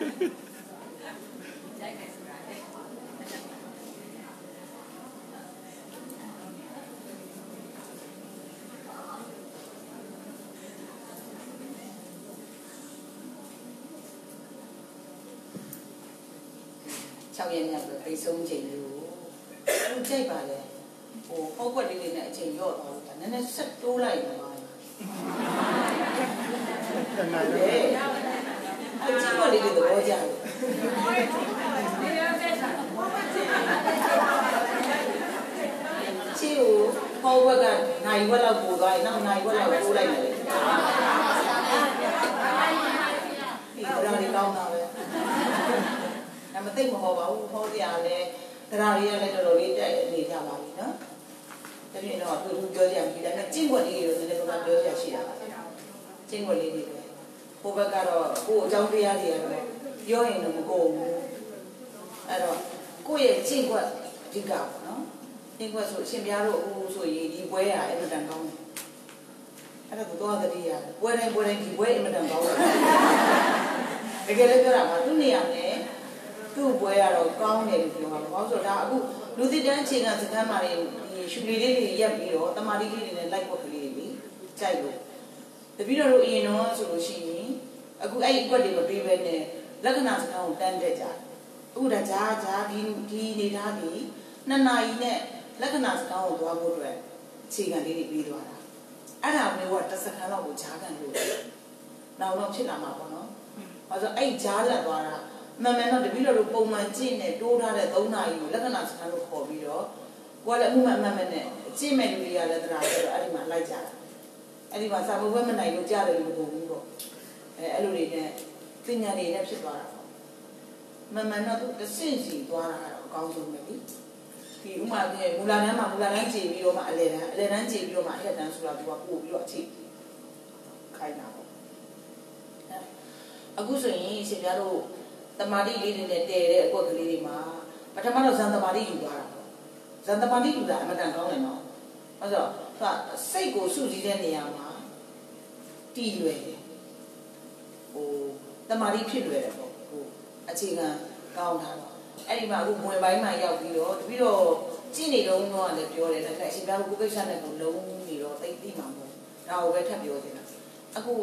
6ရက်ညဆိုတိတ်ဆုံးချိန်လို့သူကြိုက်ပါလေဟိုဟောက်ွက်လေးလေးနဲ့အချိန်ရော့သွားလို့ဒါနည်းနည်းဆက်တိုးလိုက်ပါတမန်လေ အကြည့်ပါလေးတွေတော့ကြာတယ်ချီကိုဟောက်ွက်ကနိုင်ဝက်လောက်ပို့သွားရင်နောက်နိုင်ဝက်လောက်ပို့လိုက်တယ်ဒီတော့ဒီကောင်းတာပဲမသိမဟောပါဘူးဟောစရာလည်းတရားတွေကလည်းတော်တော်လေးတိုက်နေကြပါပြီနော်တပြည့်တော့သူသူပြောကြရပြီဒါပေမဲ့ကျင့်ွက်လေးတွေတော့နည်းနည်းတော့ပြောကြရှိတာပါကျင့်ွက်လေးတွေပဲ ဟိုဘက်ကတော့ကိုယ်အကြောင်းတရားတွေကတော့ပြောရင်တော့မကုန်ဘူးအဲ့တော့ကိုယ့်ရဲ့ကျင့်ွက်အဓိကပေါ့နော်ကျင့်ွက်ဆိုအရှင်ဘုရားတို့အခုဆိုရင်ဒီပွဲရအဲ့လိုတန်ကောင်းတယ်အဲ့ဒါကတော့သတိရတယ်ပွဲတိုင်းပွဲတိုင်းဒီပွဲအင်မတန်ကောင်းတယ်တကယ်လည်းပြောတာပါသူနေရာနဲ့သူ့ပွဲကတော့ကောင်းတယ်လို့ပြောတာဘာလို့ဆိုတော့ဒါအခုလူသစ်တန်းအခြေခံစခန်းမှာဒီရှူလေးလေးတွေရက်ပြီးတော့တမာတိလေးတွေနဲ့လိုက်ဖို့ကလေးတွေကြိုက်လို့တပည့်တော်တို့အရင်တော့ဆိုလို့ရှိရင် အခုအဲ့ဒီအကွက်တွေမပေးဘဲနဲ့လက္ခဏာစခန်းကိုတန်းတက်ကြတယ်အခုဒါဂျာဂျာဒီဒီနေသားဒီနှစ်နာရီနဲ့လက္ခဏာစခန်းကိုသွားဖို့အတွက်အခြေခံလေးတွေပြီးသွားတာအဲ့ဒါမျိုးကတစ်စက္ကန့်လောက်ကိုဂျာကန်လို့နောက်တော့ဖြစ်လာမှာပေါ့နော်။ဘာလို့အဲ့ဂျားလက်သွားတာမှန်မှန်တော့တပည့်တော်တို့ပုံမှန်ကြည့်နေတိုးထားတဲ့၃နာရီကိုလက္ခဏာစခန်းလို့ခေါ်ပြီးတော့ကိုယ်လည်းအမှုမှန်မှန်မှန်နဲ့ကြည့်မဲ့လူတွေကလည်းတရားဆိုတော့အဲ့ဒီမှာလိုက်ကြတာအဲ့ဒီမှာစာမဘွဲမနိုင်လို့ကြားတယ်လို့ပုံဘူးပေါ့ အဲအဲ့လိုတွေနဲ့ပညာတွေနဲ့ဖြစ်သွားတာပေါ့မှန်မှန်တော့သူတဆင့်စီသွားတာကတော့အကောင်းဆုံးပဲလေဒီဥမာပြမူလာတန်းမှာမူလာတန်းကြည်ပြီးတော့မှအလဲတန်းအလဲတန်းကြည်ပြီးတော့မှအထက်တန်းဆိုတာသူကပို့ပြီးတော့အခြေခိုင်းတာပေါ့အခုဆိုရင်ရှင်ပြတို့တမာတိလေးတွေနဲ့တည်တဲ့အကွက်ကလေးတွေမှာပထမတော့ဇန်တမာတိယူသွားတာပေါ့ဇန်တမာတိယူတာအမှန်တန်ကောင်းတယ်နော်ဟုတ်ဆိုတော့စိတ်ကိုစုစည်းတဲ့နေရာမှာတည်ရွယ်တယ် ဟိုတမာတိဖြစ်လွယ်တယ်ပေါ့ဟိုအခြေခံကောင်းတာတော့အဲ့ဒီမှာအခုမွေပိုင်းမှာရောက်ပြီးတော့တပြီးတော့ကြည့်နေတော့တော့လည်းပြောတယ်ဒါကအရှင်ပြကိုကိစ္စနဲ့ကိုလုံးနေတော့သိသိမှာမဟုတ်ဒါကိုပဲထပ်ပြောနေတာအခု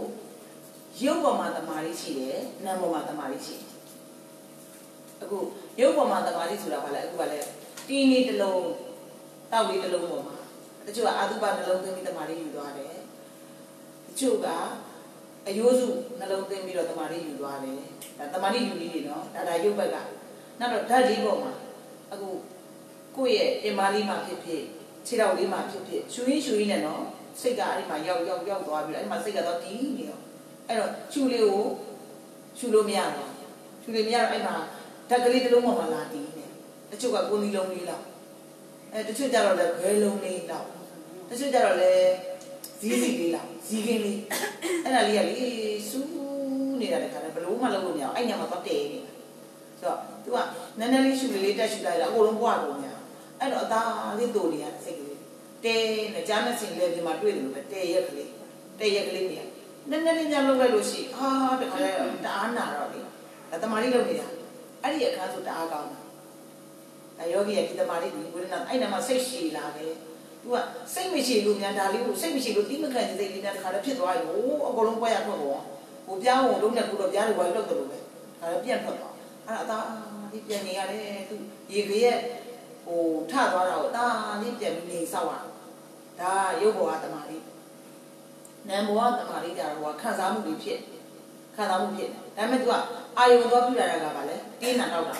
ရုပ်ပေါ်မှာတမာတိရှိတယ်နာမ်ပေါ်မှာတမာတိရှိတယ်အခုရုပ်ပေါ်မှာတမာတိဆိုတာဘာလဲအခုကလည်းတီးနေတစ်လုံးတောက်လေးတစ်လုံးပေါ်မှာတချို့ကအာသုဘနှလုံးသွင်းပြီးတမာတိယူသွားတယ်တချို့က အယိုးစုနှလုံးသွင်းပြီးတော့တမာတိယူသွားတယ်ဒါတမာတိယူလေးတွေနော်ဒါဒါရုပ်ဘက်ကနောက်တော့ဓာတ်လေးပေါ်မှာအခုကိုယ့်ရဲ့အင်မာလေးမှာဖြစ်ဖြစ်ခြေထောက်လေးမှာဖြစ်ဖြစ်ရှူရင်းရှူရင်းနဲ့နော်စိတ်ကအဲ့ဒီမှာရောက်ရောက်ရောက်သွားပြီးတော့အဲ့ဒီမှာစိတ်ကတော့တီးနေတော့အဲ့တော့ရှူလေးကိုရှူလို့မရတော့ရှူလေးမရတော့အဲ့မှာဓာတ်ကလေးတစ်လုံးပေါ်မှာလာတီးနေတချို့ကကိုယ်နီလုံးလေးလောက်အဲတချို့ကြတော့လည်းခဲလုံးလေးလောက်တချို့ကြတော့လည်း ဇီးစီလေးလောက်ဇီးကင်းလေးအဲ့ဒါလေးကလေစူးနေတာတခါတည်းဘလို့မှလုပ်လို့မရအောင်အဲ့ညမှာတော့တဲနေဆိုတော့ तू ကနည်းနည်းလေးရှူလေးလေးတက်ရှူလိုက်တာအကုန်လုံးပွားကုန်ညာအဲ့တော့အသားလေးတူနေရစိတ်ကလေးတဲနဲ့ကြားနဲ့စင်လေးဒီမှာတွေ့တယ်လို့ပဲတဲရက်ကလေးတဲရက်ကလေးနေနည်းနည်းလေးညလုပ်လိုက်လို့ရှိအာတခါတည်းတအားနာတော့လေဒါတမာလေးလုပ်နေတာအဲ့ဒီအခါဆိုတအားကောင်းတာအဲယောဂီရဲ့ဒီတမာလေးဒီဝိရဏအဲ့နာမှာစိတ်ရှည်လာတယ် သူကစိတ်မရှိလို့များဒါလေးကိုစိတ်မရှိလို့တိမခံတဲ့စိတ်လေးနဲ့တခါတည်းဖြစ်သွားရင်ဟိုအကုန်လုံးပွဲရထွက်ပေါ်ဟိုပြားဝင်လုံးနဲ့ကိုတော့ပြားတွေဝိုင်းလောက်တယ်လို့ပဲဒါလည်းပြန့်ထွက်သွားအဲ့ဒါအသားဒီပြန်နေရတယ်သူရေကရဲ့ဟိုထသွားတာကိုအသားလေးပြန်ပြီးနေဆောက်ရဒါရုပ်ဘောကတမာလေးနံဘောကတမာလေးကြတော့ခံစားမှုတွေဖြစ်ခံစားမှုဖြစ်တယ်ဒါပေမဲ့ तू ကအာယုံသွားပြလာတာကပါလေတင်းနာတော့တာ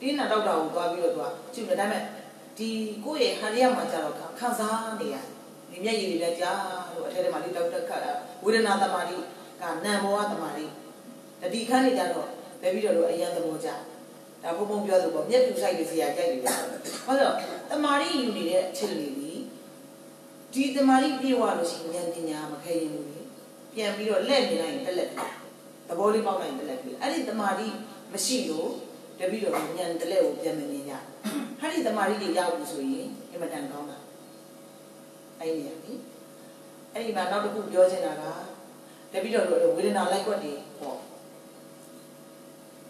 တင်းနာတော့တာကိုသွားပြီးတော့ तू ကကြည့်တယ်ဒါပေမဲ့ ဒီကိုယ့်ရဲ့ဟာရီယာမှာကြတော့ခံစားနေရဒီမျက်ရည်တွေလည်းကြားလို့အထက်ထဲမှာလေးတောက်တက်ခတ်တာဝေဒနာတမာတိကနံဘောကတမာတိတတိခန်းနေကြတော့လည်းပြီးတော့လို့အရန်သဘောကြဒါဘုံဘုံပြောဆိုပေါ့မျက်ပြူဆိုင်တွေစီရကြိုက်တယ်ဘာလို့တမာတိယူနေတဲ့အချက်လေးကြီးဒီတမာတိပြေဝလို့ရှိရင်ဉာဏ်ပညာမခဲရင်ဘူးပြန်ပြီးတော့လက်နေလိုက်ရင်တက်လက်ပြီသဘောလေးပေါက်လိုက်ရင်တက်လက်ပြီအဲ့ဒီတမာတိမရှိလို့ တပိတော့ညံတက်လက်ကိုပြန်မမြင်ကြဟာဒီတမာတိတွေရောက်ပြီဆိုရင်အင်မတန်ကောင်းတာအဲ့ဒီရပြီအဲ့ဒီမှာနောက်တစ်ခုပြောချင်တာကတပိတော့ဝေဒနာလိုက်ွက်တွေပေါ့ဝ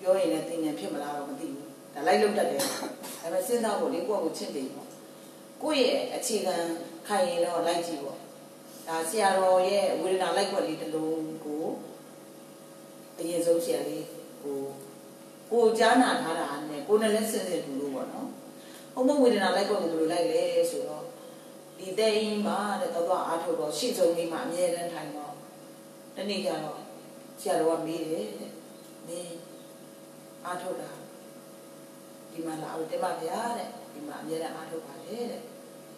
ပြောရင်လည်းတင်ဉာဏ်ဖြစ်မလားတော့မသိဘူးဒါလိုက်လုပ်တတ်တယ်ဒါပေမဲ့စဉ်းစားဖို့လေကိုယ့်ကိုချစ်တယ်ပေါ့ကိုယ့်ရဲ့အခြေခံခိုင်ရင်တော့လိုက်ကြည့်ပေါ့ဒါဆရာတော်ရဲ့ဝေဒနာလိုက်ွက်လေးတစ်လုံးကိုအရင်ဆုံးဆရာလေးကို ကိုကြားနာထားတာနဲ့ကိုနဲ့လည်းစဉ်းစဉ်တူလို့ပေါ့နော်ဘုံဘဝေဒနာလိုက်ွက်ကိုဘယ်လိုလိုက်လဲဆိုတော့ဒီတဲ့အိမ်မှာတဲ့တော့အားထုတ်တော့ရှေ့ဆုံးလေးမှာအမြဲတမ်းထိုင်တော့တနေ့ကျတော့ဆရာတော်ကမေးတယ်တဲ့မင်းအားထုတ်တာဒီမှာလာဦးတင်ပါဗျာတဲ့ဒီမှာအမြဲတမ်းအားထုတ်ပါလေတဲ့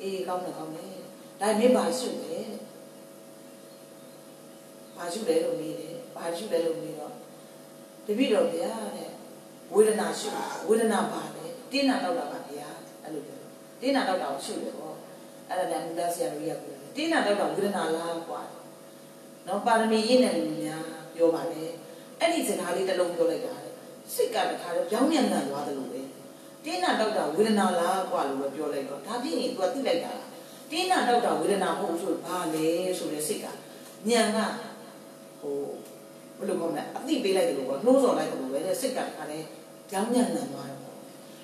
အေးကောင်းတယ်ကောင်းတယ်ဒါမင်းပါရှုတယ်တဲ့ပါရှုတယ်လို့မေးတယ်ပါရှုတယ်လို့မေးတော့တပည့်တော်ဗျာတဲ့ ဝေဒနာရှုဝေဒနာပါလေတင်းနာတော့တာပါဗျာအဲ့လိုပြောတင်းနာတော့တာကိုရှုတယ်ပေါ့အဲ့ဒါလည်းမူလဆရာတော်ကြီးကပြောတယ်တင်းနာတော့တာဝေဒနာလားကွာနော်ပါရမီရင်းနေလူများပြောပါလေအဲ့ဒီစကားလေးတစ်လုံးပြောလိုက်တာစိတ်ကတခါတော့ပြောင်းပြန်ပြန်သွားတယ်လို့ပဲတင်းနာတော့တာဝေဒနာလားကွာလို့ပဲပြောလိုက်တော့ဒါဖြစ်ရင် तू ကသိလိုက်တာတင်းနာတော့တာဝေဒနာမဟုတ်ဆိုဘာလဲဆိုတဲ့စိတ်ကညံကဟိုဘယ်လိုကောင်းလဲအသိပေးလိုက်တယ်လို့ပေါ့နှိုးဆော်လိုက်တယ်လို့ပဲတဲ့စိတ်ကတခါလဲ ပြောင်းပြန်ပြန်သွားတယ်ပေါ့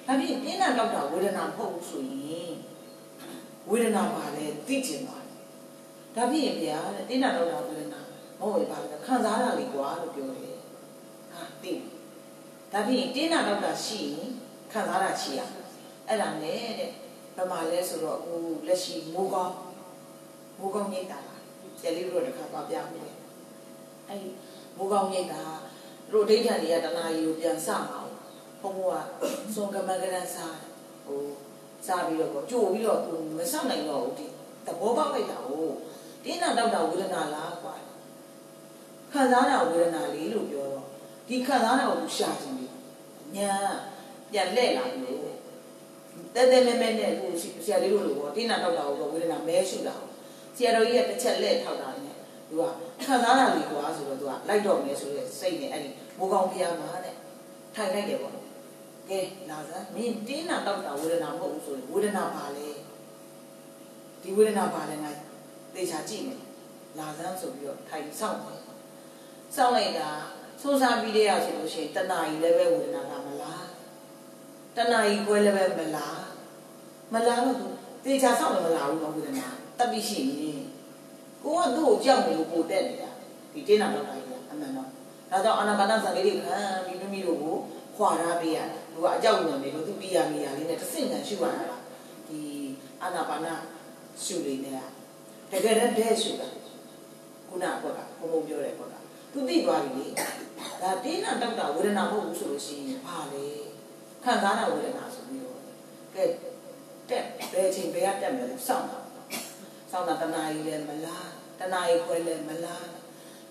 ဒါဖြစ်ရင်တင်းနာတော့တာဝေဒနာမဟုတ်ဆိုရင်ဝေဒနာပါလဲသိကျင်သွားတယ်ဒါဖြစ်ရင်ဗျာတဲ့တင်းနာတော့တာဝေဒနာမဟုတ်ရင်ပါလဲခံစားရလေကွာလို့ပြောတယ်ဟာသိပြီဒါဖြစ်ရင်တင်းနာတော့တာရှိရင်ခံစားတာရှိရအဲ့ဒါနဲ့တဲ့ဘယ်မှာလဲဆိုတော့ဟိုလက်ရှိမိုးကောင်းမိုးကောင်းညိတ်တာလားကျယ်လေးတို့တခါပါပြမှုလေအဲ့ဒီမိုးကောင်းညိတ်တာတို့ဒိဋ္ဌာန်တွေကတနာရီကိုပြန်စမှာ ဘုံဘကစွန်ကမကရန်စားဟိုစားပြီးတော့ကြိုပြီးတော့သူမဆောက်နိုင်တော့ဘူးဒီသဘောပေါက်လိုက်တာကိုတင်းနာတော့တာဝေဒနာလားကွာခံစားတာဝေဒနာလေးလို့ပြောတော့ဒီခံစားတာကိုရှာခြင်းပြီညာပြန်လှဲ့လာလို့တဲတဲမဲမဲနဲ့ကိုဆရာလေးတို့လိုပေါ့တင်းနာထောက်တာကိုဝေဒနာမဲရှုတာဆရာတော်ကြီးကတစ်ချက်လှဲ့ထောက်တာနဲ့သူကခံစားတာလေးကွာဆိုတော့သူကလိုက်တော့မယ်ဆိုတဲ့စိတ်နဲ့အဲ့ဒီမိုးကောင်းဖျားမှာတဲ့ထိုင်လိုက်တယ်ပေါ့ ကဲလာစမ်းမင်းတင်းနာထောက်တာဝေဒနာမဟုတ်ဘူးဆိုရင်ဝေဒနာပါလေဒီဝေဒနာပါလေငါသေချာကြည့်မယ်လာစမ်းဆိုပြီးတော့ထိုင်ဆောင်တယ်စောင့်လိုက်တာစိုးစားပြီးတဲ့ရဆိုလို့ရှိရင်တဏှာကြီးလည်းပဲဝေဒနာကမလားတဏှာကြီးကွဲလည်းပဲမလားမလားတော့သူတေချာဆောက်လည်းမလားဘူးတော့ဝေဒနာတက်ပြီးရှိရင်ကိုကသူ့ကိုကြောက်နေလို့ပိုတက်နေတာဒီတင်းနာတော့တာကြီးအမှန်တော့ဒါကြောင့်အာနာပါနဇာလေးတွေခံပြီးမိမိတို့ကိုခွာထားပေးရတယ် သူကအကြောက်နေတယ်လို့သူပြရမိရလေးနဲ့တစ်စင်ကန်ရှုရတာဒီအာနာပါနရှုလေးနဲ့တကယ်တည်းဒဲရှုတာခုနကဘုရားဘုံဘုံပြောတယ်ဘုရားသူသိသွားပြီလေဒါတင်းနာတောက်တာဝေဒနာမဟုတ်ဘူးဆိုလို့ရှိရင်ဘာလဲခံစားတာဝေဒနာဆိုပြီးတော့ကဲတက်ဘယ်ချိန်ဘယ်ကတက်မယ်လဲစောင့်တာစောင့်တာတနာရီလည်းမလားတနာရီခွဲလည်းမလား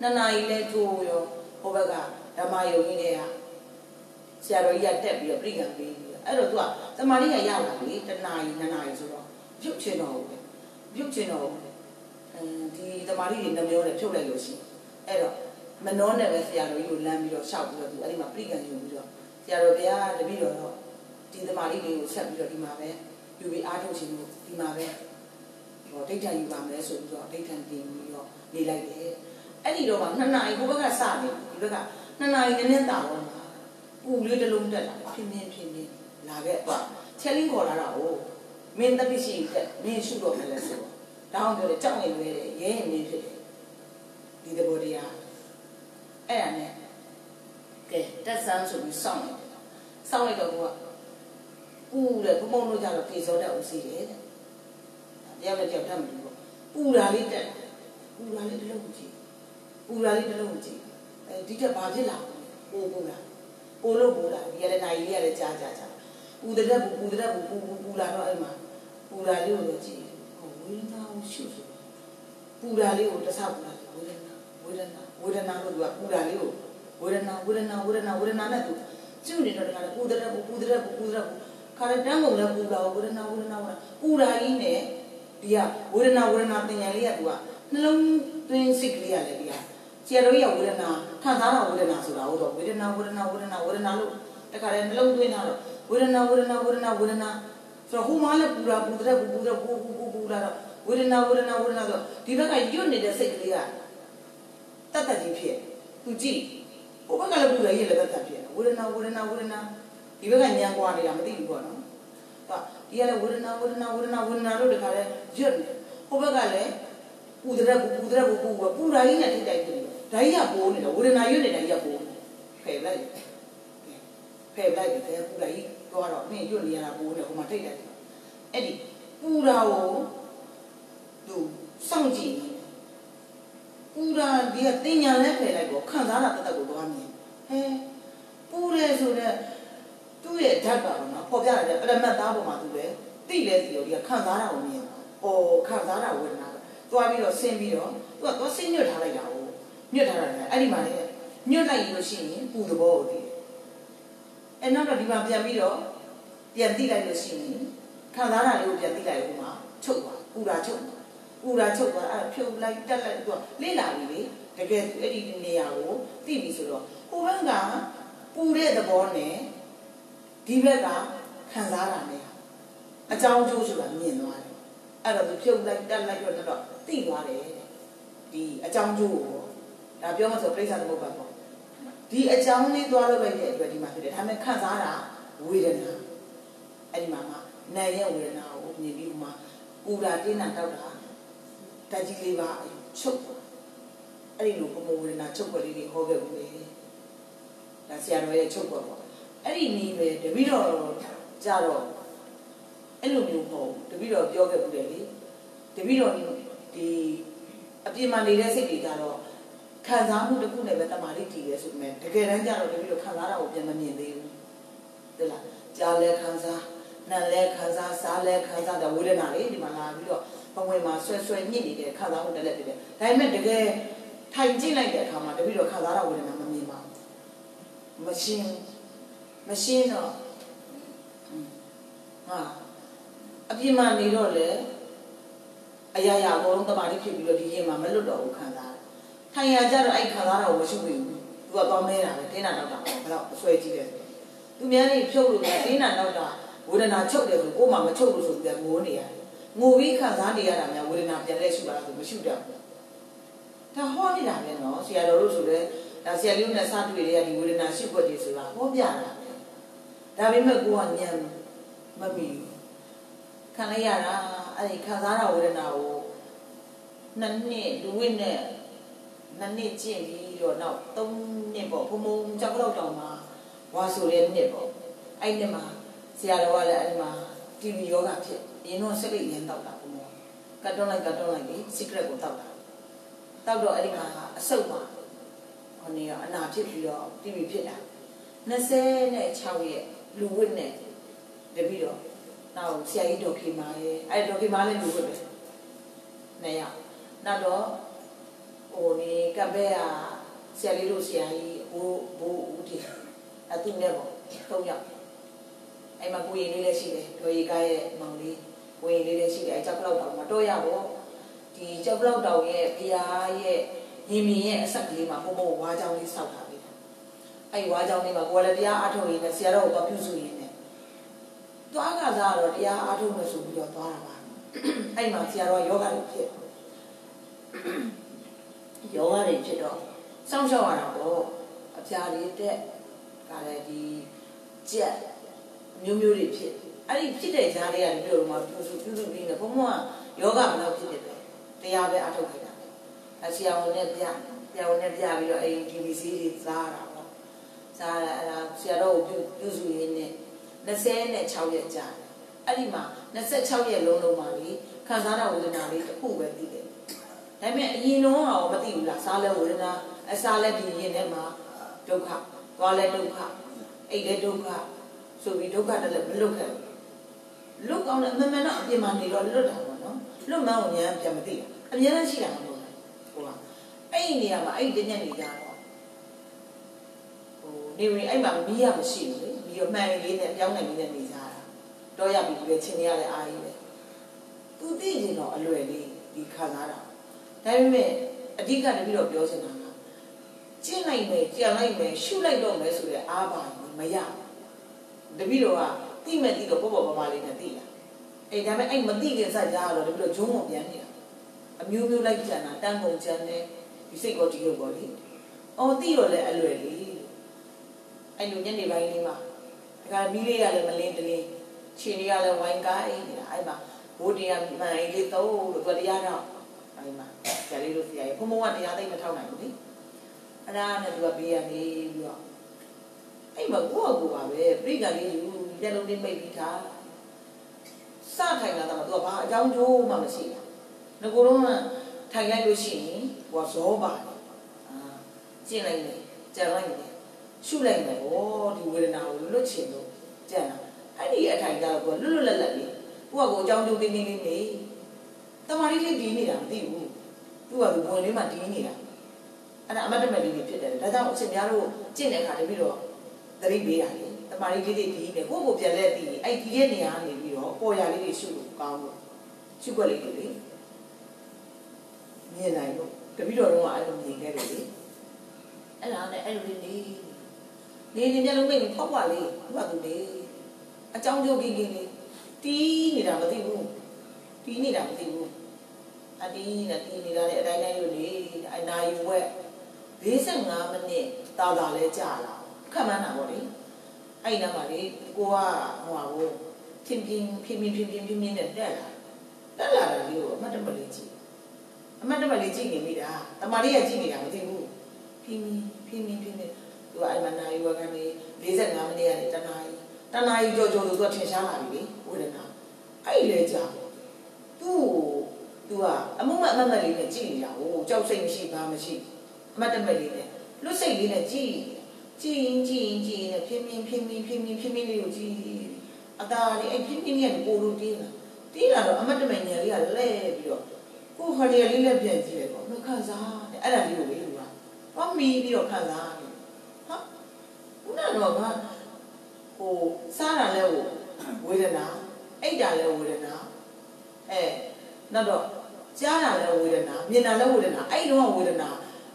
နှစ်နာရီလည်းထိုးရောဟိုဘက်ကဓမ္မယုံကြီးတွေက ဆရာတော်ကြီးကတက်ပြီးတော့ပြိကံပေးပြီးအဲ့တော့သူကသမာဓိကရလာပြီတနာရီနှစ်နာရီဆိုတော့ပြုတ်ချင်တော့ဘူးပြုတ်ချင်တော့အဲဒီသမာဓိတွေနှမျိုးနဲ့ဖြုတ်လိုက်လို့ရှိရင်အဲ့တော့မနှောနဲ့ပဲဆရာတော်ကြီးကိုလမ်းပြီးတော့ရှောက်ပြီးတော့သူအဲ့ဒီမှာပြိကံယူပြီးတော့ဆရာတော်ဘုရားတပည့်တော်တော့ဒီသမာဓိလေးကိုဆက်ပြီးတော့ဒီမှာပဲယူပြီးအားထုတ်ခြင်းလို့ဒီမှာပဲဟောဒိဋ္ဌာယူပါမယ်ဆိုပြီးတော့ဒိဋ္ဌာတင်ပြီးတော့နေလိုက်တယ်အဲ့ဒီတော့မှနှစ်နာရီဘုဘက်ကစနေဒီဘက်ကနှစ်နာရီနည်းနည်းတာတော့မှာ ပူလေးတစ်လုံးတက်လာဖြင်းဖြင်းဖြင်းဖြင်းလာခဲ့တော့ချက်လင်းခေါ်လာတာကိုမင်းတပိရှိတက်မင်းရှုတော့မယ်လဲဆိုတော့တောင်းပြောတယ်ကြောက်နေလွဲတယ်ရဲရင်မင်းဖြစ်တယ်ဒီသဘောတရားအဲ့ဒါနဲ့ကဲတက်ဆန်းဆိုပြီးစောင့်နေတယ်စောင့်လိုက်တော့ကပူတယ်ဘုံဘုံတို့ကြတော့ပြေစောတဲ့ဦးစီးတယ်တဲ့တရားနဲ့ကြောက်တတ်မှာပေါ့ပူတာလေးတက်ပူတာလေးတစ်လုံးကြည့်ပူတာလေးတစ်လုံးကြည့်အဲဒီတက်ဘာဖြစ်လာပို့ပို့လာ ပို့လို့ပို့လာဒီရတဲ့နိုင်လေးရတဲ့ကြားကြားကြားပူတဲ့ပူတဲ့ပူပူပူလာတော့အဲ့မှာပူတာလေးကိုကြည့်ဟိုဝိညာဉ်ကိုရှုဆိုပူတာလေးကိုတဆပူလာဝိညာဉ်ဝေဒနာဝေဒနာလို့သူကပူတာလေးကိုဝေဒနာဝေဒနာဝေဒနာဝေဒနာနဲ့သူကျุနေတော့တခါပူတဲ့ပူပူတဲ့ပူပူတဲ့ခါရတန်းကုန်လည်းပူတာဝေဒနာဝေဒနာဝေဒနာပူတာကြီးနဲ့ဒီကဝေဒနာဝေဒနာတင်ညာလေးကသူကနှလုံးသွင်းစိတ်ကလေးရတယ်ဒီကဆရာတော်ကြီးကဝေဒနာ ခံစားတာဝေဒနာဆိုတာဟုတ်တော့ဝေဒနာဝေဒနာဝေဒနာဝေဒနာလို့တခါတည်းနှလုံးသွင်းတာတော့ဝေဒနာဝေဒနာဝေဒနာဝေဒနာဆိုတော့ဟိုမှလည်းပူတာပူတဲ့ပူပူတဲ့ပူပူပူပူလာတော့ဝေဒနာဝေဒနာဝေဒနာဆိုဒီဘက်ကညွတ်နေတဲ့စိတ်ကလေးကတတ်တတ်ကြီးဖြစ်သူကြည့်ဟိုဘက်ကလည်းပူရရေးလည်းတတ်တတ်ဖြစ်ဝဝေဒနာဝေဒနာဝေဒနာဒီဘက်ကညံကွာနေတာမသိဘူးပေါ့နော်ဟာဒီကလည်းဝေဒနာဝေဒနာဝေဒနာဝေဒနာလို့တခါလဲရွတ်နေဟိုဘက်ကလည်းပူတဲ့ပူပူတဲ့ပူပူပူရာကြီးနဲ့ထိတိုက်တယ် ဓာကြီးကပိုးနေတာဝေဒနာရွတ်နေတာကြီးကပိုးနေဖယ်လိုက်ဖယ်လိုက်တယ်ပူရာကြီးတော့တော့နင်းရွတ်နေရတာပိုးနေဟိုမှာထိတိုက်တယ်အဲ့ဒီပူရာကိုသူစောင့်ကြည့်နေပူရာဒီကတင်ညာလဲဖယ်လိုက်တော့ခံစားတာတက်တက်ကိုသွားမြင်ဟဲပူတယ်ဆိုတော့သူ့ရဲ့ဓာတ်ပါတော့နော်ပေါ်ပြရတယ်ပရမတ်သားပေါ်မှာသူလည်းတိလဲတိရောဒီကခံစားတာကိုမြင်ဟောခံစားတာဝေဒနာသွားပြီးတော့ဆင်းပြီးတော့သူကသွားဆင်းညွတ်ထားလိုက်တာကို ညွတ်ထားတာလည်းအဲ့ဒီမှာလေညွတ်လိုက်လို့ရှိရင်ပူသဘောကိုသိတယ်အဲ့နောက်တော့ဒီမှာပြန်ပြီးတော့ပြန်သိလိုက်လို့ရှိရင်ခံစားတာလေးကိုပြန်သိလိုက်ဦးမှာချုပ်သွားပူတာချုပ်သွားပူတာချုပ်သွားအဲ့ဖြုတ်လိုက်တက်လိုက်သူကလေးလာပြီလေတကယ်အဲ့ဒီနေရာကိုသိပြီဆိုတော့ဟိုဘက်ကပူတဲ့သဘောနဲ့ဒီဘက်ကခံစားတာနဲ့အကြောင်းကျိုးဆိုတာမြင်သွားတယ်အဲ့တော့သူဖြုတ်လိုက်တက်လိုက်တော့တော့သိသွားတယ်ဒီအကြောင်းကျိုးကို ဒါပြောမှဆိုပြိဿသမုပ္ပါပေါ့ဒီအကြောင်းလေးသွားလို့လိုက်တဲ့အတွက်ဒီမှာဖြစ်တယ်ဒါပေမဲ့ခံစားတာဝေဒနာအဲ့ဒီမှာမှနာရဲ့ဝေဒနာကိုမြင်ပြီးမှပူတာတင်းတာတောက်တာတကြီးလေးပါချုပ်အဲ့ဒီလိုပမိုဝေဒနာချုပ်ွက်လေးတွေဟောခဲ့ဘူးလေဒါဆရာတော်ရဲ့ချုပ်ွက်ပေါ့အဲ့ဒီနည်းပဲတပည့်တော်ကြတော့အဲ့လိုမျိုးပေါ့တပည့်တော်ပြောခဲ့ဘူးလေတပည့်တော်ဒီအပြင်မှာနေတဲ့စိတ်တွေကတော့ ခံစားမှုတစ်ခုနဲ့ပဲတမာတိတည်ရဲဆိုပေမဲ့တကယ်တမ်းကျတော့တပည့်တော်ခံစားတာကိုပြန်မမြင်သေးဘူးဟုတ်လားကြားလဲခံစားနားလဲခံစားစားလဲခံစားတဲ့ဝေဒနာလေးဒီမှာလာပြီးတော့ဘဝင်မှာဆွဲဆွဲညစ်နေတဲ့ခံစားမှုနဲ့လည်းဖြစ်တယ်ဒါပေမဲ့တကယ်ထိုင်ကြည့်လိုက်တဲ့အခါမှာတပည့်တော်ခံစားတာဝေဒနာမမြင်ပါဘူးမရှင်းမရှင်းတော့ဟာအပြင်းမနေတော့လေအရာရာအကုန်လုံးတမာတိဖြစ်ပြီးတော့ဒီရင်မှာမလွတ်တော့ဘူးခံစား ထိုင်ရကြတော့အဲ့ခံစားတာကိုမရှိဘူးသူကသွားမဲတာပဲတင်းတာတော့တာဘယ်တော့အဆွဲကြည့်တယ်သူများနေဖြုတ်လို့လည်းတင်းတာတော့တာဝေဒနာချုပ်တယ်ဆိုကိုမှမချုပ်လို့ဆိုပြီးငိုနေရတယ်ငိုပြီးခံစားနေရတာများဝေဒနာပြန်လဲရှိပါလားဆိုမရှိတော့ဘူးဒါဟောနေတာပဲနော်ဆရာတော်တို့ဆိုလည်းဒါဆရာလေးနဲ့စတွေ့ရတဲ့ဒီဝေဒနာရှိခွက်တွေဆိုတာဟောပြတာဒါပေမဲ့ကိုကညံမမီခံလိုက်ရတာအဲ့ဒီခံစားတာဝေဒနာကိုနှစ်နှစ်လူဝိနဲ့ နှစ်နှစ်ကျင့်ပြီးတော့နောက်သုံးနှစ်ပေါ့ဘုံဘုံကြောက်တော့တောင်မှာဝါဆိုတဲ့နှစ်ပေါ့အဲ့ဒီမှာဆရာတော်ကလည်းအဲ့ဒီမှာတီဗီယောဂဖြစ်အရင်တော့စိတ်လိမ်ရန်တောက်တာဘုံဘုံကတ်တော့လိုက်ကတ်တော့လိုက်ပြီး secret ကိုတောက်တာတောက်တော့အဲ့ဒီမှာအဆုတ်ပါဟိုနေရအနာဖြစ်ပြီးတော့တီဗီဖြစ်တာ26ရက်လူဝိနဲ့တပြီးတော့နောက်ဆရာကြီးဒေါက်ခေမာရဲ့အဲ့ဒေါက်ခေမာလည်းလူဝိပဲနေရနောက်တော့ ဟိုနေကပ်ဘဲကဆရာလေးတို့ဆရာကြီးဘိုးဘိုးဦးတီအတူနဲ့ပေါ့သုံးယောက်အဲ့မှာကိုရင်လေးလည်းရှိတယ်ဒေါ်ရီကားရဲ့မောင်လေးကိုရင်လေးလည်းရှိတယ်အဲ့ကြောက်လောက်တောင်မှာတော့ရပေါ့ဒီကြောက်လောက်တောင်ရဲ့ဖရားရဲ့ရင်မြင်ရဲ့အဆက်ကလေးမှာပုံပုံဝါးကြောင်လေးစောက်တာလေးအဲ့ဝါးကြောင်လေးမှာကိုယ်လည်းတရားအားထုတ်ရင်းနဲ့ဆရာတော်ကိုပြုစုရင်းနဲ့သွားကစားတော့တရားအားထုတ်မယ်ဆိုပြီးတော့သွားတာပါအဲ့မှာဆရာတော်ယောဂတွေဖြစ် ယောဂတွေဖြစ်တော့စောင့်ရှောက်ရတာပေါ့အပြာလေးတက်ကလည်းဒီကြက်မျိုးမျိုးတွေဖြစ်အဲ့ဒီဖြစ်တဲ့ဈာတွေကလည်းတို့မှပြုစုပြုစုပြီးနေဘုံဘုံကယောဂဘယ်လောက်ဖြစ်တယ်လဲတရားပဲအထုတ်ခဲ့တာအဆရာဝန်နဲ့ပြဆရာဝန်နဲ့ပြပြီးတော့အဲ့ဒီ DBC တွေစားတာပေါ့စားရအဲ့ဒါဆရာတော်ကိုပြုပြုစုရင်းနဲ့26ရက်ကြာတယ်အဲ့ဒီမှာ26ရက်လုံးလုံးမှာလေခံစားတာဝေဒနာလေးတစ်ခုပဲသိတယ် ဒါပေမဲ့အရင်တော့တော့မသိဘူးလားစားလဲဝေဒနာအစားလဲဒီရင်ထဲမှာဒုက္ခသွားလဲဒုက္ခအိတ်လဲဒုက္ခဆိုပြီးဒုက္ခတက်လည်းမလွတ်ခဲ့ဘူးလွတ်ကောင်းတယ်အမှန်မှန်တော့အပြင်မှာနေတော့လွတ်တာပေါ့နော်လွတ်မှန်းကိုညာပြန်မသိတာအများကြီးရှိတာမဟုတ်ဘူးဟိုကအဲ့ဒီနေရာမှာအဲ့ဒီတညက်နေကြတော့ဟိုနေဝင်အဲ့မှာမီးရမရှိဘူးလေမီးရမှန်လေးနဲ့ပြောင်းနိုင်လေးနဲ့နေကြတာတော့ရပြီလေချင်းရတဲ့အားကြီးပဲသူသိရင်တော့အလွယ်လေးဒီခံစားတာ ဒါပေမဲ့အဓိကတပြီးတော့ပြောချင်တာကကျင့်လိုက်မယ်ကြံလိုက်မယ်ရှုလိုက်တော့မယ်ဆိုတဲ့အားပါမရဘူးတပြီးတော့ကတိမဲ့တိတော့ပေါ့ပေါ့ပါပါလေးနဲ့သိတာအဲ့ဒါပေမဲ့အဲ့မသိခင်စကြတော့တပြီးတော့ဂျုံးမပြန်နေတာအမျိုးမျိုးလိုက်ကြံတာတန်းကုန်ကြံတယ်ဒီစိတ်ကောဒီလိုပေါ့လေအော်သိတော့လေအလွယ်လေးအဲ့လိုညနေပိုင်းလေးမှာဒါကမီးလေးကလည်းမလင်းတလင်းခြေလေးကလည်းဝိုင်းကိုင်းနေတာအဲ့မှာဘိုးတရားမှန်လေးသုံးလို့သူတရားတော့ အဲ့မှာဆရာလေးတို့ဆရာကြီးဘုံဘုံကတရားသိမထောက်နိုင်ဘူးလေအဲ့ဒါနဲ့သူကဘေးကနေပြီးတော့အဲ့မှာကိုယ့်အကူပါပဲပြိကလေးယူမျက်လုံးလေးမိတ်ပြီးထားစထိုင်လာတော့သူကဘာအကြောင်းကျိုးမှမရှိဘူးငကိုတော့ထိုင်လိုက်လို့ရှိရင်ဟိုကဇောပါတယ်အာကျင့်လိုက်တယ်ကြံလိုက်တယ်ရှုလိုက်မယ်ဩဒီဝေဒနာကိုလွတ်ချင်လို့ကြံတာအဲ့ဒီအထိုင်ကြတော့ကိုလွတ်လွတ်လပ်လပ်လေးကိုကကိုအကြောင်းကျိုးတင်းတင်းလေးနေ တမာရီလေးဒီနေတာမသိဘူးသူကသူဝင်လေးမှဒီနေတာအဲ့ဒါအမတ်တမဲ့လေးဖြစ်တယ်ဒါကြောင့်အရှင်များတို့ကျင့်တဲ့အခါတပြီးတော့သတိပေးတာလေတမာရီလေးတွေဒီနေကိုကိုပြန်လဲပြီးအဲ့ဒီရဲ့နေရာနေပြီးတော့ပေါ်ရလေးတွေရှုလို့ကောင်းလို့ရှုွက်လေးတွေလေမြင်နိုင်လို့တပြီးတော့တော့အဲ့လိုမြင်ခဲ့တယ်လေအဲ့ဒါနဲ့အဲ့လိုလေးနေနေနေမျက်လုံးမိတ်ပြီးဖောက်ပါလေသူကသူနေအကြောင်းကျိုးကြီးကြီးလေးတီးနေတာမသိဘူးတီးနေတာမသိဘူး အတီးနဲ့တီးနေတာလေအတိုင်းတိုင်းလို့လေအနာယူဝက်45မိနစ်တာတာလဲကြာလာခက်မှန်းတာပေါ့လေအဲ့ဒီနောက်မှာလေကိုကဟိုဟာကိုဖြင်းဖြင်းဖြင်းဖြင်းဖြင်းဖြင်းဖြင်းဖြင်းနဲ့တက်လာတက်လာတယ်လေကိုအမတ်တမလေးကြည့်အမတ်တမလေးကြည့်နေမိတာတမလေးကကြည့်နေတာမသိဘူးဖြင်းဖြင်းဖြင်းဖြင်းဖြင်းသူကအဲ့မှာနာယူဝက်ကနေ45မိနစ်ကနေတနာရီတနာရီကြော်ကြော်လို့သူကထင်ရှားလာပြီလေဝေဒနာအဲ့ဒီလေကြာသူ့ သူကအမှုမအမတ်မလေးနဲ့ကြည့်နေတာဟိုကြောက်စိတ်မရှိဘာမရှိအမတ်တမလေးနဲ့လွတ်စိတ်လေးနဲ့ကြည့်ကြည့်ရင်ကြည့်ရင်ကြည့်ရင်ဖြင်းဖြင်းဖြင်းဖြင်းဖြင်းဖြင်းဖြင်းဖြင်းလေးကိုကြည့်အသာလေးအဲ့ဖြင်းဖြင်းလေးကပိုလို့တင်းလာတင်းလာတော့အမတ်တမညံလေးကလဲပြီးတော့ကိုဟော်ရီလေးလက်ပြန်ကြည့်လိုက်ပေါ့မခံစားတဲ့အဲ့ဒါလေးကိုလေသူကဟောမီးပြီးတော့ခံစားတယ်ဟာခုနကတော့ကဟိုစားတာလဲဟိုဝေဒနာအိတ်တာလဲဝေဒနာအဲနောက်တော့ ကြားတာလဲဝေဒနာမြင်တာလဲဝေဒနာအဲ့တော့ဝေဒနာ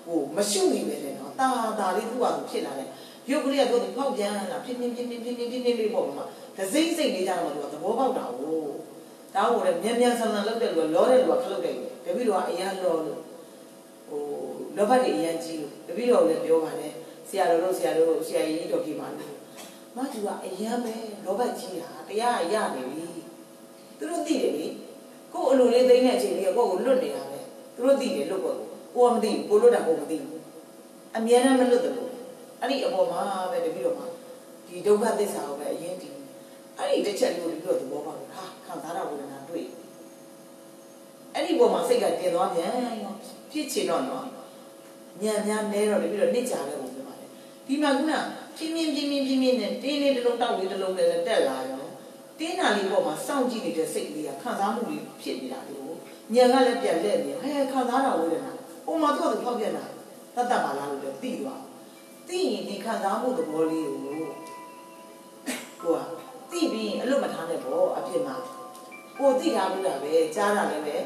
ဟိုမရှုနေပဲလေနော်တာတာလေးသူ့ဟာသူဖြစ်လာတယ်ရုပ်ကလေးကတော့ဖောက်ပြန်လာဖြစ်ဖြစ်ဖြစ်ဖြစ်ဖြစ်ဖြစ်ဖြစ်လေးပေါ့မှာဒစိမ့်စိမ့်လေးကြတော့သူကသဘောပေါက်တာကိုဒါကိုလည်းမြန်မြန်ဆန်ဆန်လုပ်တဲ့လူကလောတဲ့လူကခလုတ်တယ်တပည့်တော်ကအရန်လောလို့ဟိုလောဘတွေအရန်ကြီးလို့တပည့်တော်လည်းပြောပါတယ်ဆရာတော်တို့ဆရာတို့ဆရာကြီးတော်ကြီးပါလို့မသူကအရန်ပဲလောဘကြီးတာတရားရနေပြီသူတို့သိတယ်လေ ကို့အလိုလေးသိနေတဲ့အချိန်လေးကကိုယ့်ကိုလွတ်နေတာပဲသူတို့သိတယ်လွတ်ကိုကိုကမသိဘူးကိုလွတ်တာကိုမသိဘူးအမြဲတမ်းမလွတ်တယ်လို့အဲ့ဒီအပေါ်မှာပဲတပည့်တော်မှာဒီဒုက္ခသစ္စာကိုပဲအရင်တည်အဲ့ဒီတစ်ချက်လေးကိုတပည့်တော်သဘောပေါက်တယ်ဟာခံစားရဝေဒနာတွေ့အဲ့ဒီပေါ်မှာစိတ်ကတင်သွားပြန်ရောဖြစ်ချင်တော့နော်ညံများနဲတော့တပည့်တော်နစ်ကြတယ်လို့ပြောပါတယ်ဒီမှာခုနပြင်းပြင်းပြင်းပြင်းပြင်းပြင်းနဲ့တင်းလေးတစ်လုံးတောက်လေးတစ်လုံးနဲ့တက်လာရော တင်းနာလေးပေါ်မှာစောင့်ကြည့်နေတဲ့စိတ်လေးကခံစားမှုလေးဖြစ်နေတာလေကိုညံကလည်းပြန်လက်နေဟဲခံစားတာဝေဒနာပုံမှာသူ့အတူဖောက်ပြန်တာတတ်တတ်ပါလားလို့လည်းသိသွားသိရင်ဒီခံစားမှုသဘောလေးကိုကိုကသိပြီးအလွတ်မထားနဲ့ပေါ့အဖြစ်မှာကိုသိထားလို့တာပဲကြားတာလည်းပဲ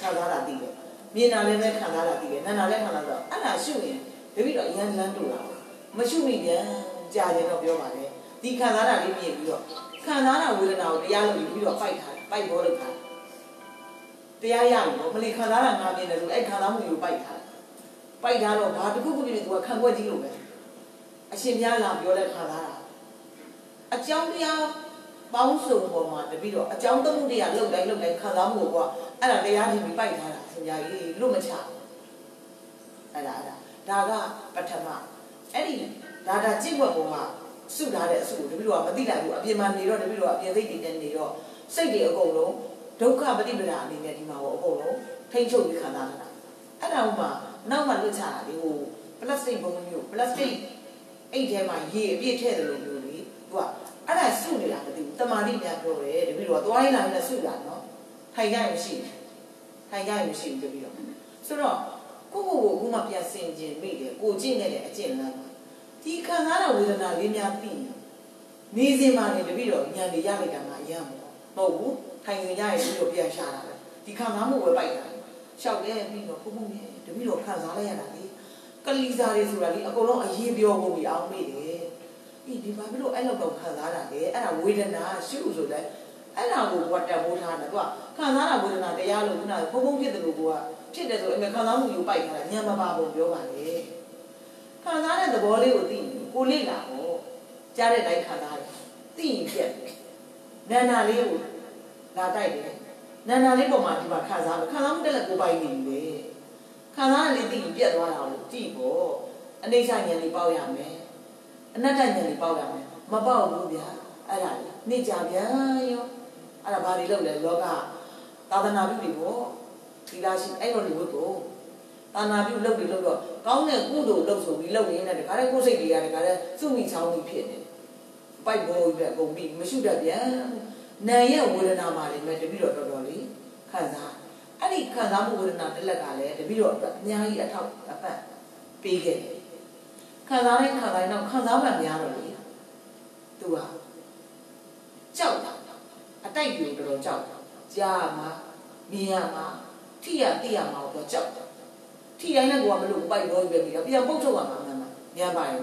ခံစားတာသိတယ်မြင်တာလည်းပဲခံစားတာသိတယ်နားတာလည်းခံစားတော့အဲ့ဒါရှုရင်တပိတော့အရန်လန်းတူတာမရှုမိပြန်ကြားရင်တော့ပြောပါလေဒီခံစားတာလေးမြင်ပြီးတော့ ခံစားတာဝေဒနာကိုတရားလို့ပြီးတော့ပိုက်ထားပိုက်ဘောလုပ်ထားတရားရလို့မလီခံစားတာငါမြင်တယ်ဆိုအဲ့ခံစားမှုကိုပိုက်ထားပိုက်ထားတော့ဘာတစ်ခုခုနေသူကခံွက်ကြီးလို့ပဲအရှင်များလာပြောတဲ့ခံစားတာအကြောင်းတရားပေါင်းစုံပေါ်မှာတပြီးတော့အကြောင်းတမှုတရားလှုပ်တိုင်းလှုပ်တိုင်းခံစားမှုကိုကအဲ့ဒါတရားဒီပြီးပိုက်ထားတာဆရာကြီးလွတ်မချအဲ့ဒါအဲ့ဒါဒါကပထမအဲ့ဒီဒါဒါကြည့်ွက်ပေါ်မှာ စုထားတဲ့အစုကိုတပည့်တော်ကမသိလိုက်ဘူးအပြင်မှာနေတော့တပည့်တော်ကအပြင်စိတ်တွေနဲ့နေတော့စိတ်တွေအကုန်လုံးဒုက္ခပฏิပဒါအနေနဲ့ဒီမှာဟောအကုန်လုံးထိမ့်ချုပ်ပြီးခံစားရတာအဲ့ဒါဥမာနောက်မှလွတ်ချတာလေဟိုပလတ်စတစ်ဘုံမျိုးပလတ်စတစ်အိတ်ထဲမှာရေအပြည့်ထည့်တယ်လို့မျိုးလေသူကအဲ့ဒါစုနေတာမသိဘူးတမာတိများပြောတယ်တပည့်တော်ကသွားရင်းလာရင်စုတာနော်ထိုင်ကြရင်မရှိဘူးထိုင်ကြရင်မရှိဘူးတပည့်တော်ဆိုတော့ကိုကိုကိုအခုမှပြန်ဆင်ကျင်မိတယ်ကိုကျင့်နေတဲ့အကျင့်လမ်းမှာ ဒီခံစားတဲ့ဝေဒနာလေးများပြီးနေစဉ်မှာနေတပည့်တော်ညံနေရလိုက်တာမှအရမ်းမဟုတ်ဘူးထိုင်နေရရင်ပြီးတော့ပြန်ရှာတာပဲဒီခံစားမှုပဲပိုက်တာရှောက်တယ်ပြီးတော့ဘုံဘုံနဲ့တပည့်တော်ခံစားလိုက်ရတာလေကလီစာတွေဆိုတာလေအကုန်လုံးအရေးပြောဖို့ပြီးအောင်မိတယ်ဒီဒီဘာဖြစ်လို့အဲ့လောက်တော့ခံစားတာလဲအဲ့ဒါဝေဒနာရှုဆိုလဲအဲ့ဒါကိုကတတ်ဖို့ထားတယ်သူကခံစားတာဝေဒနာတရားလို့ခုနကဘုံဘုံဖြစ်တယ်လို့ကဖြစ်တယ်ဆိုအမေခံစားမှုကိုပိုက်ထားတာညံမပါဘူးပြောပါလေ ခခံစားတဲ့သဘောလေးကိုသိကိုလေ့လာဖို့ကြားတဲ့တိုင်းခံစားတယ်သိရင်ပြက်နာနာလေးကိုလာတိုက်တယ်နာနာလေးပေါ်မှာဒီမှာခံစားမယ်ခံစားမှုတက်လက်ကိုပိုင်နေပြီလေခံစားရလေးသိရင်ပြက်သွားတာကိုကြည့်ဖို့အနေဆိုင်ဉာဏ်လေးပေါက်ရမယ်အနတ္တဉာဏ်လေးပေါက်ရမယ်မပေါက်ဘူးဗျာအဲ့ဒါနေကြပြန်ရောအဲ့ဒါဘာတွေလုပ်လဲလောကသာသနာပြုတွေပေါ့ဒီလားရှိအဲ့လိုတွေဝတ်ကို သာနာပြုလုပ်ပြီးလုပ်တော့ကောင်းတဲ့ကုသိုလ်လုပ်ဆိုပြီးလုပ်ရင်းနဲ့တခါတည်းကိုယ်စိတ်တွေကတခါတည်းစုမိချောင်းပြီးဖြစ်နေပိုက်ဘောကြီးပဲအကုန်ပြီးမရှုတတ်ပြန်နာရဲ့ဝေဒနာမှာလည်းတပိတော့တော်တော်လေးခံစားအဲ့ဒီခံစားမှုဝေဒနာတစ်လက်ကလည်းတပိတော့အများကြီးအထောက်အပံ့ပေးခဲ့တယ်ခံစားတိုင်းခံစားတိုင်းတော့ခံစားမှများတော့လေသူကကြောက်တာအတိုက်တွေတော်တော်ကြောက်ကြားမှာမြင်ရမှာထိရသိရမှာတော့ကြောက်တယ် ထိတိုင်းလည်းကိုကမလို့ပိုက်တော့ပဲပြီးတော့ပြန်ပုတ်ထုတ်ရမှာမှန်မှာမြန်ပါရဲ့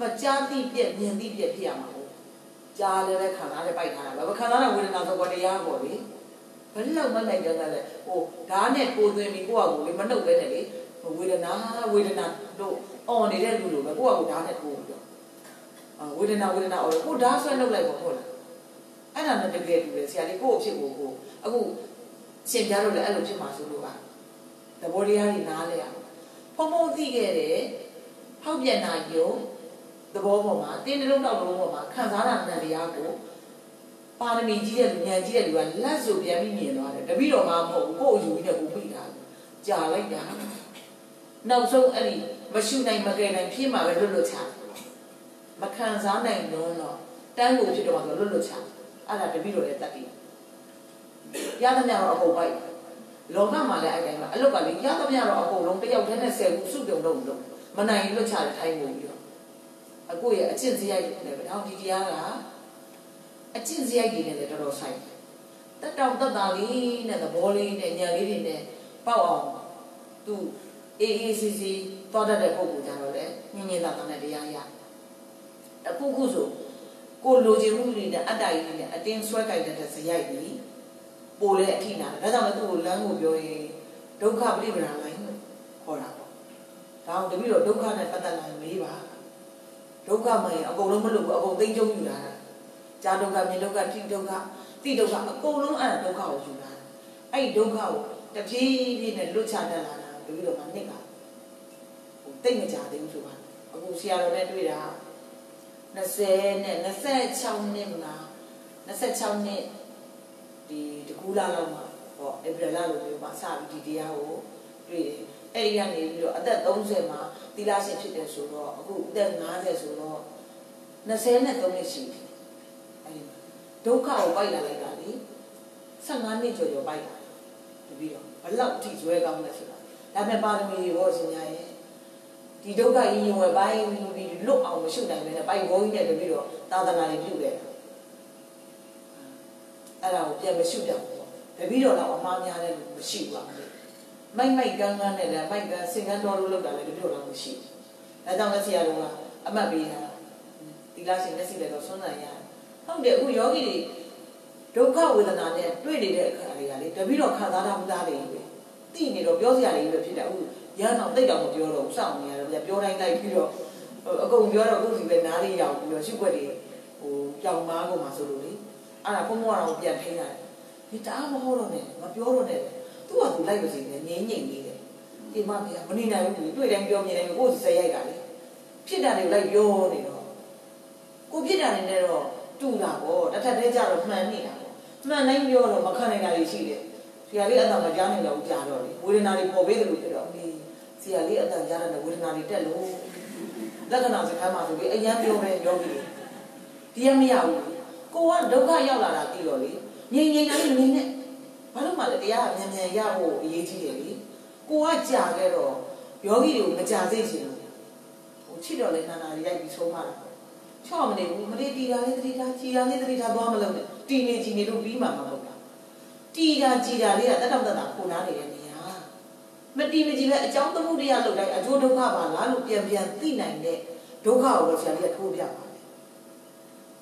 မကြားသိပြက်မြင်သိပြက်ဖြစ်ရမှာဟုတ်ကြားလည်းပဲခံစားလည်းပိုက်ထားတာပဲခံစားတဲ့ဝေဒနာဆိုတော့တရားပေါ့လေဘယ်လောက်မှနိုင်ကြတယ်လဲဟိုဓာတ်နဲ့ကိုယ်သွင်းပြီးကိုယ့်အကူလေးမနှုတ်ပဲနဲ့လေဝေဒနာဝေဒနာတို့အော်နေတဲ့လူလိုပဲကိုယ့်အကူဓာတ်နဲ့ထိုးပြီးတော့ဝေဒနာဝေဒနာအော်ကိုဓာတ်ဆွဲနှုတ်လိုက်ပေါ့ဟုတ်လားအဲ့ဒါနဲ့တကယ်တူတယ်ဆရာလေးကိုယ့်အဖြစ်ကိုကိုအခုရှင်ပြတော့လည်းအဲ့လိုဖြစ်မှာဆိုလို့ပါ သဘောတရားတွေနားလဲရဖုံဖုံသိခဲ့တယ်ဟောက်ပြန်နာယုံသဘောပေါ်မှာတင်းတလုံးတောက်လုံးပေါ်မှာခံစားတာနံတရားကိုပါရမီကြီးတဲ့လူဉာဏ်ကြီးတဲ့လူကလက်စုပ်ပြန်ပြီးမြင်သွားတယ်တပိတော်မှမဟုတ်ဘူးကိုယ်အယူကြီးနဲ့ကိုပြီးတာကြာလိုက်တာနောက်ဆုံးအဲ့ဒီမရှုနိုင်မကယ်နိုင်ဖြစ်မှာပဲလွတ်လွတ်ချမခံစားနိုင်တော့တော့တန်းကိုဖြစ်တော့ဆိုလွတ်လွတ်ချအဲ့ဒါတပိတော်ရဲ့တတ်တည်ရသမျှတော့အကုန်ပိုက် လောကမှာလည်းအဲ့တိုင်းပါအလုတ်ကလေရသမျှတော့အကုန်လုံးတယောက်တည်းနဲ့ဆယ်ခုစုပြုံတော့လို့မနိုင်လွတ်ချတဲ့ထိုင်းကိုပြီးတော့အကိုရဲ့အကျင့်စရိုက်နဲ့ပဲတော့ဒီတရားကအကျင့်စရိုက်တွေနဲ့လည်းတော်တော်ဆိုင်တက်တောင်တက်တာလေးနဲ့သဘောလေးနဲ့ညာလေးတွေနဲ့ပေါက်အောင်သူအေးအေးစီစီသွားတတ်တဲ့ပုံကိုကြတော့လေညင်ညင်သာသာနဲ့တရားရအခုခုဆိုကိုလိုချင်မှုတွေနဲ့အတ္တကြီးတွေနဲ့အတင်းဆွဲကြိုက်တဲ့စရိုက်ကြီး ပိုလဲအထိနာတယ်ဒါကြောင့်လည်းသူ့ကိုလမ်းကိုပြောရင်ဒုက္ခပြိပဒါလိုင်းလို့ခေါ်တာပေါ့ဒါအောင်တပည့်တော့ဒုက္ခနဲ့ပတ်သက်လာရင်မေးပါဒုက္ခမှရင်အကုန်လုံးမလို့ဘူးအကုန်သိမ့်ကျုံယူလာတာကြာဒုက္ခမြင်ဒုက္ခတိဒုက္ခတိဒုက္ခအကုန်လုံးအဲ့ဒါဒုက္ခကိုယူလာတာအဲ့ဒီဒုက္ခကိုတပြေးပြေးနဲ့လွတ်ချတတ်လာတာတပည့်တော့မှနှစ်ကဟိုသိမ့်မကြသေးဘူးဆိုပါအခုဆရာတော်နဲ့တွေ့တာ20နဲ့26နှစ်မှာ26နှစ် ဒီတကူလာလောက်မှာဟောဧပြီလလိုမျိုးမှာစပြီးဒီတရားကိုတွေ့တယ်အဲ့ဒီကနေပြီးတော့အသက်30မှာသီလရှင်ဖြစ်တယ်ဆိုတော့အခုအသက်50ဆိုတော့23နှစ်ရှိပြီအဲ့ဒီဒုက္ခကိုပိုက်လာလိုက်တာလေ15နှစ်ကျော်ကျော်ပိုက်လာတပြီးတော့ဘလောက်ထိဇွဲကောင်းလဲဆိုတာဒါပေမဲ့ပါရမီတွေဘောရှင်များရဲ့ဒီဒုက္ခရင်ရင်ဝယ်ပိုင်းပြီးလွတ်အောင်မရှုနိုင်ပဲနဲ့ပိုက်ဘုံကြီးနဲ့တပြီးတော့သာသနာတွေပြုခဲ့တာ အဲ့ဒါကိုပြန်မရှုတတ်ဘူးတပည့်တော်တော့အမှားများတဲ့လူမရှိဘူးလားမိုက်မိုက်ကန်းကန်းနဲ့လည်းမိုက်ကန်းစင်ကန်းတော်လို့လောက်တာလည်းတပည့်တော်တော့မရှိဘူးဒါကြောင့်လည်းဆရာတော်ကအမှတ်ပေးတာဒီလားရှင်မျက်စိလည်းတော့ဆွမ်းနိုင်ရတယ်ဟုတ်တယ်အခုယောဂီတွေဒုက္ခဝေဒနာနဲ့တွေ့နေတဲ့အခါတွေကလေတပည့်တော်ခံစားတာမှုသားတွေပဲသိနေတော့ပြောစရာတွေပဲဖြစ်တယ်အခုရန်တော့တိတ်တော့မပြောတော့ဘူးစောင့်နေရတယ်ပြောတိုင်းလိုက်ပြီးတော့အကုန်ပြောတော့အခုစီပဲနားလေးရောက်ပြီးတော့ရှုွက်တွေဟိုကြောင်မားကုန်မှာဆိုလို့လေ အဲ့ဒါဘုံဘွားတော်ပြန်ထိန်းရတယ်ဒီတအားမဟုတ်တော့နဲ့မပြောတော့နဲ့သူ့ကသူလိုက်ပါစေနဲ့ငြိမ့်ငြိမ့်လေးတယ်ဒီမမေကမနေနိုင်ဘူးတွေ့တိုင်းပြောမြင်တယ်ကိုယ်စရိုက်တာလေဖြစ်တာတွေလိုက်ပြောနေတော့ကိုဖြစ်တာနေနဲ့တော့တူတာပေါ့တစ်ထပ်တည်းကြတော့မှန်နေတာပေါ့မှန်တိုင်းပြောတော့မခံနိုင်တာတွေရှိတယ်ဆရာလေးအတန်မကြားနိုင်တော့ကြာတော့လေဝေဒနာတွေပေါ်ပေးတယ်လို့ဖြစ်တော့ဒီဆရာလေးအတန်ကြားတဲ့ဝေဒနာတွေတက်လို့လက္ခဏာစကားမှာဆိုပြီးအရန်ပြောပဲယောဂီဒီရမရဘူး ကိုကဒုက္ခရောက်လာတာသိတော့လေငြိမ်ငြိမ်တိုင်းနေနဲ့ဘာလို့မှလဲတရားကမြန်မြန်ရဖို့အရေးကြီးတယ်လေကိုကကြာခဲ့တော့ယောဂီတွေကိုမကြာစေချင်ဘူးဟိုချစ်တော်လေခန္ဓာတွေရိုက်ပြီးဆုံးမှာချော့မနေဘူးမလေးတီတာလေးတတိထားကြည်တာလေးတတိထားသွားမလို့နဲ့တီနေကြည်နေလို့ပြီးမှမဟုတ်တာတီတာကြည်တာလေးကတက်တော့တက်တာခုနားနေတဲ့နေရာမတီမကြည်ပဲအကြောင်းသမှုတရားလောက်တိုင်းအကျိုးဒုက္ခပါလားလို့ပြန်ပြန်သိနိုင်တဲ့ဒုက္ခကိုဆရာကြီးကထိုးပြပါတယ်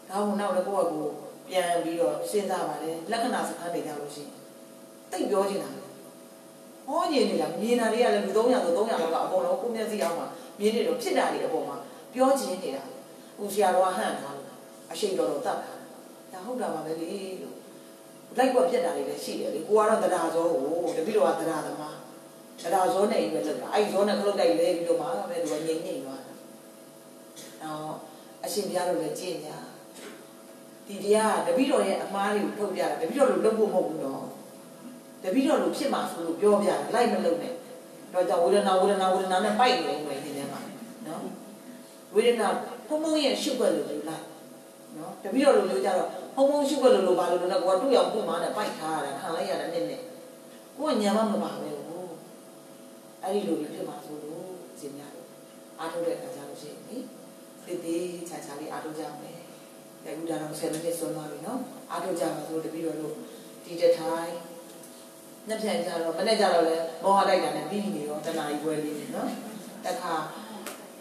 ဒါမှမဟုတ်တော့ကိုယ့်ကိုပြန်ပြီးတော့စဉ်းစားပါလေလက္ခဏာစကားတွေကြလို့ရှိရင်တိတ်ပြောချင်တာဟောညင်နေတာမြင်တာတွေကလည်းလူ300ဆို300လောက်ကအပေါ်လုံးကိုမျက်စိအောင်မှာမြင်နေတော့ဖြစ်တာတွေအပေါ်မှာပြောချင်နေတာဦးဆရာတော်ကဟန့်ထားလို့အရှိန်တော်တော်တတ်တာဒါဟုတ်တာပါပဲလေလို့လိုက်ကွက်ဖြစ်တာတွေလည်းရှိတယ်လေကိုကတော့တရားဇောကိုတပိတော့ကတရားသမားတရားဇောနဲ့ပဲလုပ်တာအဲ့ဇောနဲ့ခလုတ်တိုက်လဲပြီးတော့မှပဲသူကငြိမ်ငြိမ်သွားတာအော်အရှင်ပြားတို့လည်းကြင်ညာ ဒီတရားတပိတော်ရဲ့အမားတွေကိုထုတ်ပြတာတပိတော်လို့လုပ်ဖို့မဟုတ်ဘူးနော်တပိတော်လို့ဖြစ်မှာဆိုလို့ပြောပြတာလိုက်မလုပ်နဲ့တော့ကြောင့်ဝေဒနာဝေဒနာဝေဒနာနဲ့ပိုက်နေတယ်ဒီထဲမှာနော်ဝေဒနာဖုံဖုံရဲ့ရှုပ်ွက်လို့ယူလိုက်နော်တပိတော်လို့လို့ကြတော့ဖုံဖုံရှုပ်ွက်လို့လို့ဘာလို့လဲကိုကတူအောင်ပုံမှန်နဲ့ပိုက်ထားရတယ်ခံလိုက်ရတာနည်းနည်းကိုကညံမမပါပဲဘူးအဲ့ဒီလိုဖြစ်မှာဆိုလို့ဇင်များလို့အားထုတ်တဲ့အခါကျလို့ရှိရင်ဒီတေးချာချာလေးအားထုတ်ကြမယ် ဒါဥဒါတော့10မိနစ်ဆွမ်းသွားပြီနော်အားထုတ်ကြမှာဆိုတပိတော်လို့ဒီတထိုင်နှစ်ပြန်ကြတော့မနေ့ကြတော့လဲမောဟတိုက်တာနဲ့ပြီးနေတော့တနာကြီးပွဲလေးနေနော်တခါ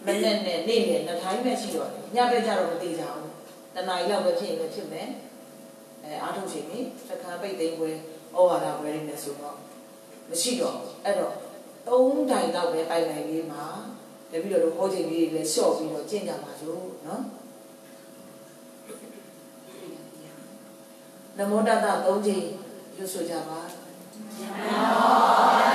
မနေ့နဲ့နေ့နဲ့နှစ်ထိုင်ပဲရှိတော့တယ်ညဘက်ကြတော့မသေးကြဘူးတနာကြီးလောက်ပဲဖြစ်ရင်လည်းဖြစ်မယ်အဲအားထုတ်ချိန်นี่တခါပိတ်သိမ်းပွဲဩဝါဒပွဲလေးနဲ့ဆိုတော့မရှိတော့အဲ့တော့သုံးတိုင်တော့ပဲပိုင်ပိုင်လေးမှာတပြီးတော့ဟောချိန်လေးတွေလည်းလျှော့ပြီးတော့ကျင့်ကြပါစို့နော် နမောတတသုံးချိန်ရွတ်ဆိုကြပါနမော